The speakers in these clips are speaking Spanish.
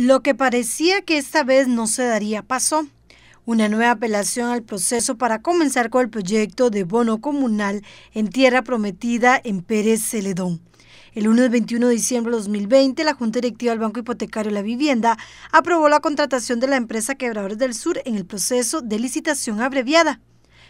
Lo que parecía que esta vez no se daría pasó. Una nueva apelación al proceso para comenzar con el proyecto de bono comunal en tierra prometida en Pérez Celedón. El lunes 21 de diciembre de 2020, la Junta Directiva del Banco Hipotecario la Vivienda aprobó la contratación de la empresa Quebradores del Sur en el proceso de licitación abreviada.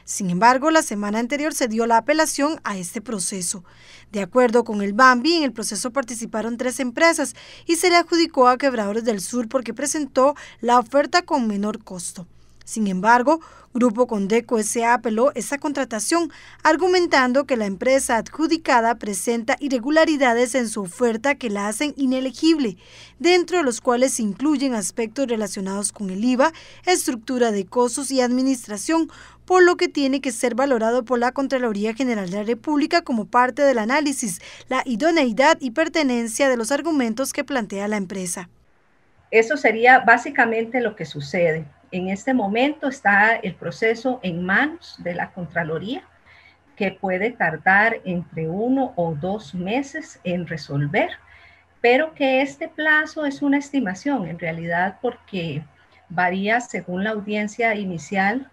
Sin embargo, la semana anterior se dio la apelación a este proceso. De acuerdo con el Bambi, en el proceso participaron tres empresas y se le adjudicó a Quebradores del Sur porque presentó la oferta con menor costo. Sin embargo, Grupo Condeco S.A. apeló esa contratación, argumentando que la empresa adjudicada presenta irregularidades en su oferta que la hacen inelegible, dentro de los cuales se incluyen aspectos relacionados con el IVA, estructura de costos y administración, por lo que tiene que ser valorado por la Contraloría General de la República como parte del análisis, la idoneidad y pertenencia de los argumentos que plantea la empresa. Eso sería básicamente lo que sucede. En este momento está el proceso en manos de la Contraloría, que puede tardar entre uno o dos meses en resolver, pero que este plazo es una estimación en realidad porque varía según la audiencia inicial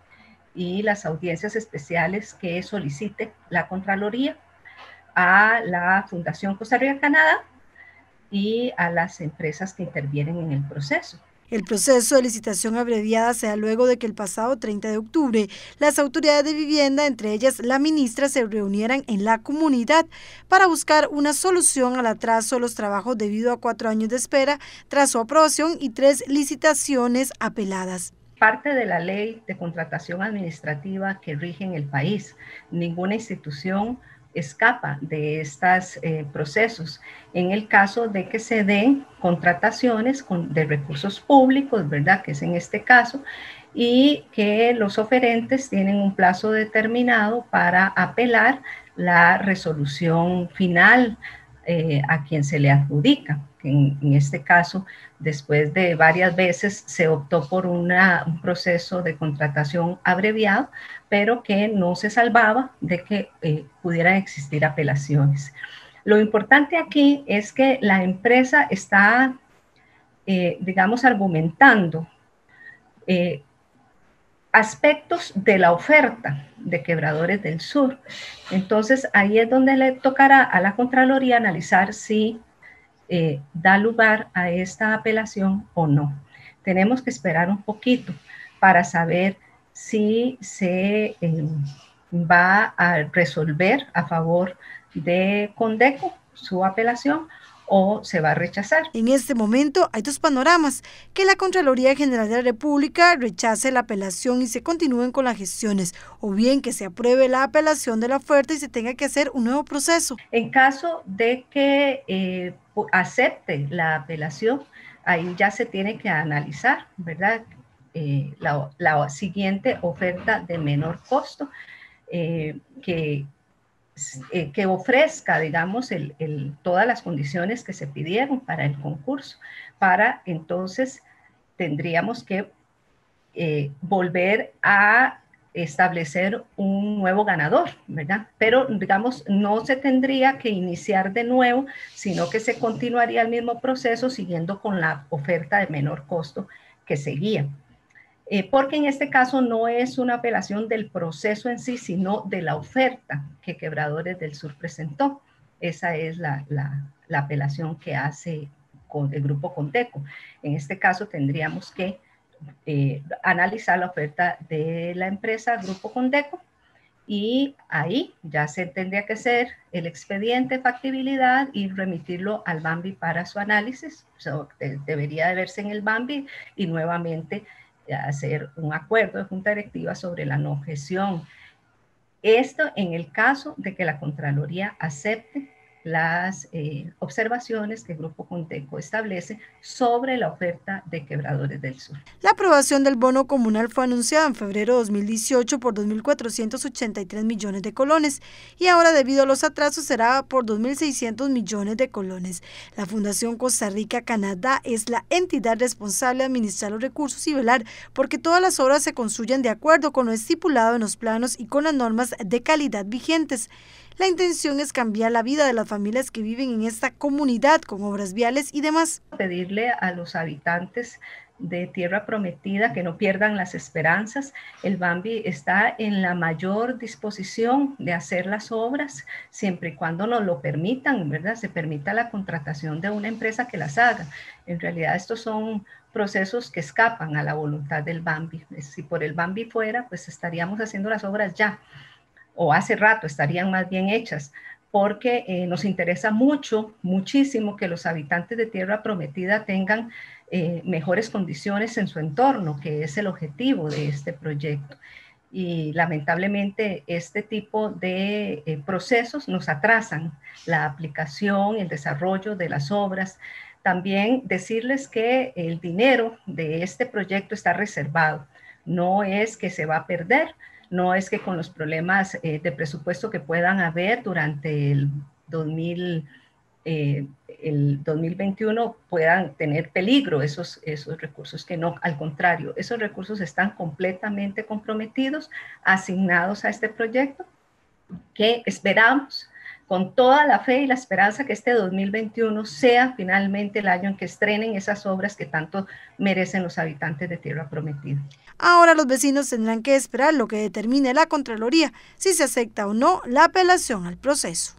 y las audiencias especiales que solicite la Contraloría a la Fundación Costa Rica Canadá y a las empresas que intervienen en el proceso. El proceso de licitación abreviada se da luego de que el pasado 30 de octubre las autoridades de vivienda, entre ellas la ministra, se reunieran en la comunidad para buscar una solución al atraso de los trabajos debido a cuatro años de espera tras su aprobación y tres licitaciones apeladas parte de la ley de contratación administrativa que rige en el país. Ninguna institución escapa de estos eh, procesos en el caso de que se den contrataciones de recursos públicos, ¿verdad? Que es en este caso, y que los oferentes tienen un plazo determinado para apelar la resolución final eh, a quien se le adjudica. En, en, este caso, después de varias veces se optó por un proceso de contratación abreviado, pero que no se salvaba de que eh, pudieran existir apelaciones. Lo importante aquí es que la empresa está, eh, digamos, argumentando aspectos de la oferta de Quebradores del Sur. Entonces, ahí es donde le tocará a la Contraloría analizar si eh, da lugar a esta apelación o no. Tenemos que esperar un poquito para saber si se eh, va a resolver a favor de Condeco su apelación o se va a rechazar. En este momento hay dos panoramas, que la Contraloría General de la República rechace la apelación y se continúen con las gestiones, o bien que se apruebe la apelación de la oferta y se tenga que hacer un nuevo proceso. En caso de que eh, acepte la apelación, ahí ya se tiene que analizar, ¿verdad? Eh, la, siguiente oferta de menor costo eh, que eh, que ofrezca, digamos, todas las condiciones que se pidieron para el concurso. Para entonces tendríamos que eh, volver a establecer un nuevo ganador, ¿verdad? Pero, digamos, no se tendría que iniciar de nuevo, sino que se continuaría el mismo proceso siguiendo con la oferta de menor costo que seguía. Eh, porque en este caso no es una apelación del proceso en sí, sino de la oferta que Quebradores del Sur presentó. Esa es la, apelación que hace con el grupo Conteco. En este caso tendríamos que eh, analizar la oferta de la empresa Grupo Condeco y ahí ya se tendría que hacer el expediente factibilidad y remitirlo al BAMBI para su análisis. debería de verse en el BAMBI y nuevamente hacer un acuerdo de junta directiva sobre la no objeción. Esto en el caso de que la Contraloría acepte las eh, observaciones que el Grupo Conteco establece sobre la oferta de Quebradores del Sur. La aprobación del bono comunal fue anunciada en febrero de 2018 por 2.483 millones de colones y ahora debido a los atrasos será por 2.600 millones de colones. La Fundación Costa Rica Canadá es la entidad responsable de administrar los recursos y velar porque todas las obras se construyan de acuerdo con lo estipulado en los planos y con las normas de calidad vigentes. La intención es cambiar la vida de las familias que viven en esta comunidad con obras viales y demás. Pedirle a los habitantes de Tierra Prometida, que no pierdan las esperanzas. El Bambi está en la mayor disposición de hacer las obras, siempre y cuando nos lo permitan, ¿verdad? Se permita la contratación de una empresa que las haga. En realidad estos son procesos que escapan a la voluntad del Bambi. Si por el Bambi fuera, pues estaríamos haciendo las obras ya, o hace rato estarían más bien hechas, porque eh, nos interesa mucho, muchísimo que los habitantes de Tierra Prometida tengan eh, mejores condiciones en su entorno, que es el objetivo de este proyecto. Y lamentablemente este tipo de eh, procesos nos atrasan la aplicación, el desarrollo de las obras. También decirles que el dinero de este proyecto está reservado. No es que se va a perder, no es que con los problemas eh, de presupuesto que puedan haber durante el 2000 eh, el 2021 puedan tener peligro esos, esos recursos, que no, al contrario, esos recursos están completamente comprometidos, asignados a este proyecto, que esperamos con toda la fe y la esperanza que este 2021 sea finalmente el año en que estrenen esas obras que tanto merecen los habitantes de Tierra Prometida. Ahora los vecinos tendrán que esperar lo que determine la Contraloría, si se acepta o no la apelación al proceso.